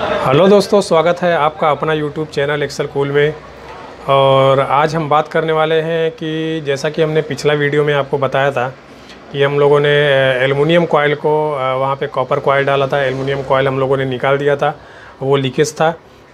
Hello दोस्तों, स्वागत है आपका अपना यूट्यूब चैनल एक्सल कूल में। और आज हम बात करने वाले हैं कि जैसा कि हमने पिछला वीडियो में आपको बताया था कि हम लोगों ने एलुमिनियम कॉयल को वहाँ पे कॉपर कॉयल डाला था। एलुमिनियम कॉयल हम लोगों ने निकाल दिया था, वो लीकेज था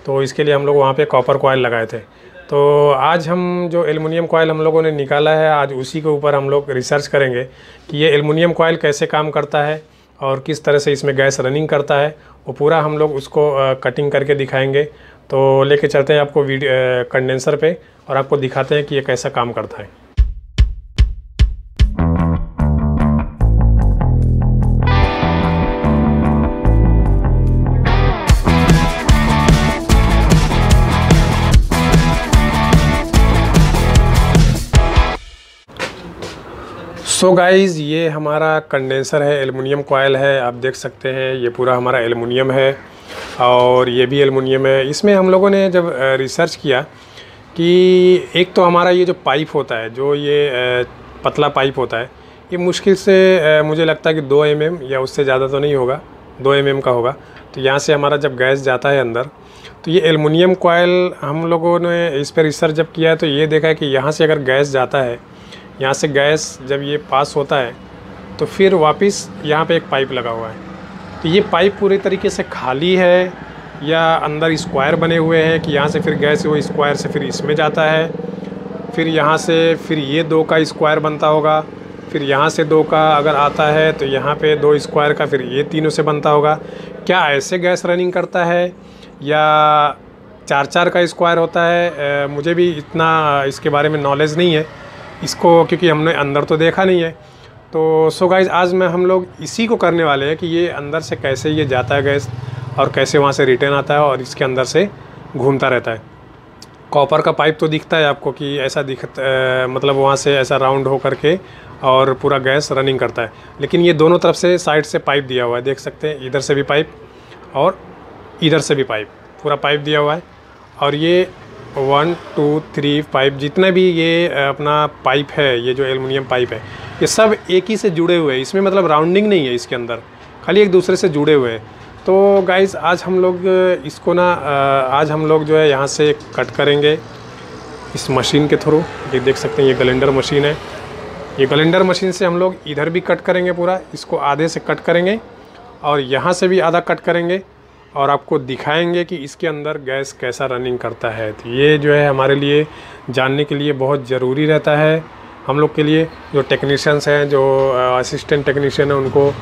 तो इसके लिए हम लोग वहाँ पे कॉपर कॉयल लगाए थे। तो आज हम जो एलुमिनियम कॉयल हम लोगों ने निकाला है, आज उसी के ऊपर हम लोग रिसर्च करेंगे कि ये एलुमिनियम कॉयल कैसे काम करता है और किस तरह से इसमें गैस रनिंग करता है, वो पूरा हम लोग उसको कटिंग करके दिखाएँगे। तो लेके चलते हैं आपको वीडियो कंडेंसर पे और आपको दिखाते हैं कि ये कैसा काम करता है। सो so गाइज़ ये हमारा कंडेंसर है एलुमिनियम कॉयल है। आप देख सकते हैं, ये पूरा हमारा एलुमिनियम है और ये भी एलुमिनियम है। इसमें हम लोगों ने जब रिसर्च किया कि एक तो हमारा ये जो पाइप होता है, जो ये पतला पाइप होता है, ये मुश्किल से मुझे लगता है कि दो एम या उससे ज़्यादा तो नहीं होगा, दो एम का होगा। तो यहाँ से हमारा जब गैस जाता है अंदर तो ये एलुमिनियम कॉयल हम लोगों ने इस पर रिसर्च जब किया है तो ये देखा है कि यहाँ से अगर गैस जाता है यहाँ से गैस जब ये पास होता है तो फिर वापस यहाँ पे एक पाइप लगा हुआ है। तो ये पाइप पूरे तरीके से खाली है या अंदर स्क्वायर बने हुए हैं कि यहाँ से फिर गैस वो स्क्वायर से फिर इसमें जाता है फिर यहाँ से फिर ये दो का स्क्वायर बनता होगा फिर यहाँ से दो का अगर आता है तो यहाँ पे दो स्क्वायर का फिर ये तीनों से बनता होगा। क्या ऐसे गैस रनिंग करता है या चार चार का स्क्वायर होता है? आ, मुझे भी इतना इसके बारे में नॉलेज नहीं है। इसको, क्योंकि हमने अंदर तो देखा नहीं है। तो सो गाइज़ आज मैं हम लोग इसी को करने वाले हैं कि ये अंदर से कैसे ये जाता है गैस और कैसे वहाँ से रिटर्न आता है और इसके अंदर से घूमता रहता है। कॉपर का पाइप तो दिखता है आपको कि ऐसा दिखता मतलब वहाँ से ऐसा राउंड हो करके और पूरा गैस रनिंग करता है। लेकिन ये दोनों तरफ़ से साइड से पाइप दिया हुआ है, देख सकते हैं, इधर से भी पाइप और इधर से भी पाइप पूरा पाइप दिया हुआ है। और ये वन, टू, थ्री पाइप जितना भी ये अपना पाइप है, ये जो एलुमिनियम पाइप है, ये सब एक ही से जुड़े हुए हैं। इसमें मतलब राउंडिंग नहीं है इसके अंदर, खाली एक दूसरे से जुड़े हुए हैं। तो गाइज़ आज हम लोग, इसको ना आज हम लोग जो है यहाँ से कट करेंगे इस मशीन के थ्रू ये देख सकते हैं, ये गलेंडर मशीन है। ये गलेंडर मशीन से हम लोग इधर भी कट करेंगे पूरा, इसको आधे से कट करेंगे और यहाँ से भी आधा कट करेंगे। और आपको दिखाएँगे कि इसके अंदर गैस कैसा रनिंग करता है। तो ये जो है हमारे लिए जानने के लिए बहुत ज़रूरी रहता है। हम लोग के लिए जो टेक्नीशियंस हैं जो असिस्टेंट टेक्नीशियन है उनको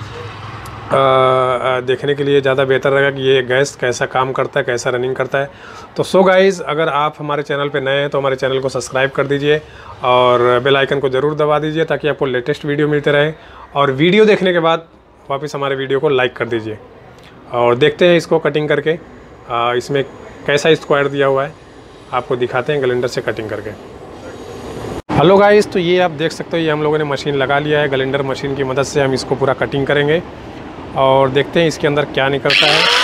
आ, देखने के लिए ज़्यादा बेहतर रहेगा कि ये गैस कैसा काम करता है कैसा रनिंग करता है। तो सो so गाइज़ अगर आप हमारे चैनल पे नए हैं तो हमारे चैनल को सब्सक्राइब कर दीजिए और बेल आइकन को ज़रूर दबा दीजिए ताकि आपको लेटेस्ट वीडियो मिलते रहे। और वीडियो देखने के बाद वापस हमारे वीडियो को लाइक कर दीजिए। और देखते हैं इसको कटिंग करके। आ, इसमें कैसा स्क्वायर दिया हुआ है आपको दिखाते हैं गलेंडर से कटिंग करके। हेलो गाइस तो ये आप देख सकते हो ये हम लोगों ने मशीन लगा लिया है। गलेंडर मशीन की मदद से हम इसको पूरा कटिंग करेंगे और देखते हैं इसके अंदर क्या निकलता है।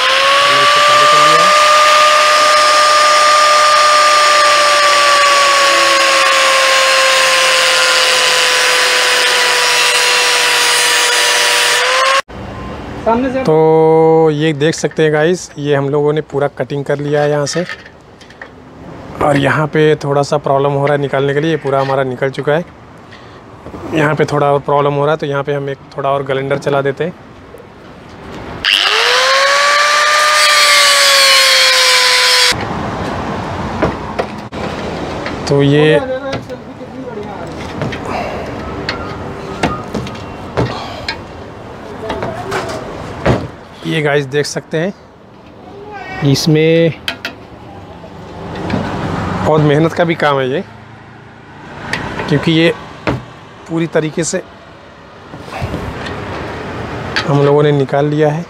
सामने से तो ये देख सकते हैं गाइस ये हम लोगों ने पूरा कटिंग कर लिया है यहाँ से। और यहाँ पे थोड़ा सा प्रॉब्लम हो रहा है निकालने के लिए पूरा हमारा निकल चुका है। यहाँ पे थोड़ा और प्रॉब्लम हो रहा है तो यहाँ पे हम एक थोड़ा और गलेंडर चला देते हैं। तो ये ये गाइस देख सकते हैं। इसमें बहुत मेहनत का भी काम है ये, क्योंकि ये पूरी तरीके से हम लोगों ने निकाल लिया है।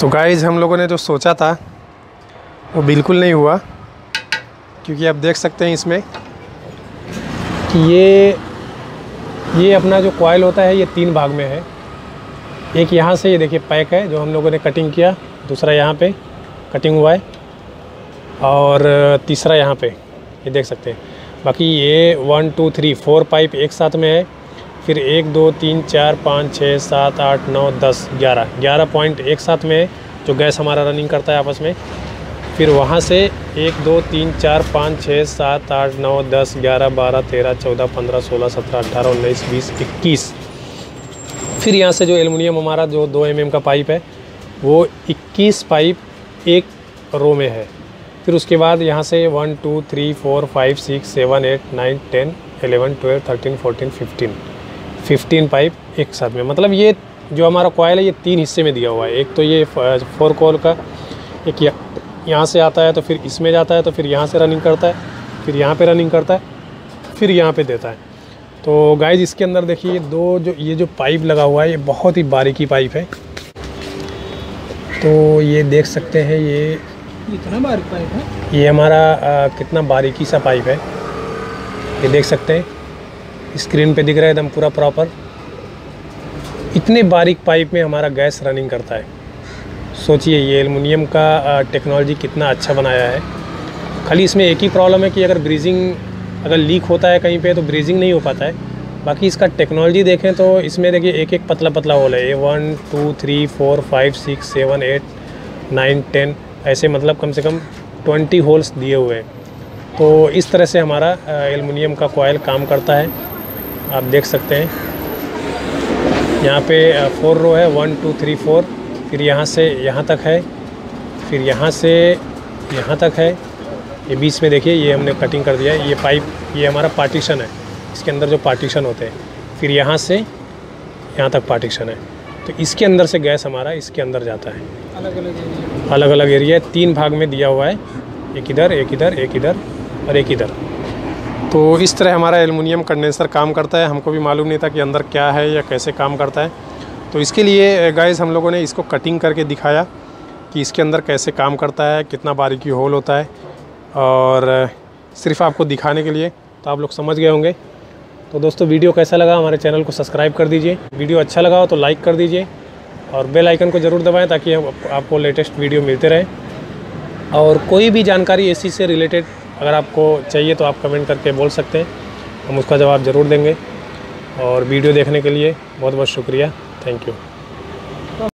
तो गाइज़ हम लोगों ने जो सोचा था, वो बिल्कुल नहीं हुआ। क्योंकि आप देख सकते हैं इसमें कि ये ये अपना जो कॉयल होता है, ये तीन भाग में है। एक यहाँ से ये देखिए पैक है, जो हम लोगों ने कटिंग किया, दूसरा यहाँ पे कटिंग हुआ है, और तीसरा यहाँ पे, ये देख सकते हैं। बाकी ये one two three four pipe एक साथ में है। फिर एक, दो, तीन, चार, पाँच, छः, सात, आठ, नौ, दस, ग्यारह। ग्यारह पॉइंट एक साथ में जो गैस हमारा रनिंग करता है आपस में। फिर वहाँ से एक, दो, तीन, चार, पाँच, छः, सात, आठ, नौ, दस, ग्यारह, बारह, तेरह, चौदह, पंद्रह, सोलह, सत्रह अट्ठारह उन्नीस, बीस, इक्कीस। फिर यहाँ से जो एलुमिनियम हमारा जो दो एम का पाइप है, वो इक्कीस पाइप एक रो में है। फिर उसके बाद यहाँ से one two three four five six seven eight nine ten eleven twelve thirteen fourteen fifteen fifteen pipe एक साथ में। मतलब ये जो हमारा कॉयल है ये तीन हिस्से में दिया हुआ है। एक तो ये फोर कॉल का एक यहाँ से आता है तो फिर इसमें जाता है तो फिर यहाँ से रनिंग करता है फिर यहाँ पे रनिंग करता है फिर यहाँ पे देता है। तो गाइज़ इसके अंदर देखिए दो जो ये जो पाइप लगा हुआ है ये बहुत ही बारीकी पाइप है। तो ये देख सकते हैं ये इतना बारीक पाइप है? ये हमारा आ, कितना बारीकी सा पाइप है। ये देख सकते हैं। स्क्रीन पे दिख रहा है एकदम पूरा प्रॉपर। इतने बारीक पाइप में हमारा गैस रनिंग करता है। सोचिए, ये एलुमिनियम का टेक्नोलॉजी कितना अच्छा बनाया है। खाली इसमें एक ही प्रॉब्लम है कि अगर ब्रीजिंग अगर लीक होता है कहीं पे तो ब्रीजिंग नहीं हो पाता है। बाकी इसका टेक्नोलॉजी देखें तो इसमें देखिए एक एक पतला पतला होल है। ये one, two, three, four, five, six, seven, eight, nine, ten, ऐसे मतलब कम से कम ट्वेंटी होल्स दिए हुए हैं। तो इस तरह से हमारा एलुमिनियम का कोयल काम करता है। आप देख सकते हैं। यहाँ पे फोर रो है वन टू थ्री फोर फिर यहाँ से, यहाँ तक है। फिर यहाँ से, यहाँ तक है। ये बीच में देखिए, ये हमने कटिंग कर दिया है। ये पाइप ये हमारा पार्टीशन है। इसके अंदर जो पार्टीशन होते हैं। फिर यहाँ से, यहाँ तक पार्टीशन है। तो इसके अंदर से गैस हमारा इसके अंदर जाता है। अलग अलग अलग अलग एरिया तीन भाग में दिया हुआ है। एक इधर एक इधर एक इधर और एक इधर। तो इस तरह हमारा एलुमिनियम कंडेंसर काम करता है। हमको भी मालूम नहीं था कि अंदर क्या है या कैसे काम करता है। तो इसके लिए गाइस हम लोगों ने इसको कटिंग करके दिखाया कि इसके अंदर कैसे काम करता है, कितना बारीकी होल होता है। और सिर्फ़ आपको दिखाने के लिए तो आप लोग समझ गए होंगे। तो दोस्तों, वीडियो कैसा लगा हमारे चैनल को सब्सक्राइब कर दीजिए। वीडियो अच्छा लगा हो तो लाइक कर दीजिए और बेल आइकन को ज़रूर दबाएँ ताकि आपको लेटेस्ट वीडियो मिलते रहे। और कोई भी जानकारी इसी से रिलेटेड अगर आपको चाहिए तो आप कमेंट करके बोल सकते हैं। हम उसका जवाब ज़रूर देंगे। और वीडियो देखने के लिए बहुत बहुत शुक्रिया। Thank you.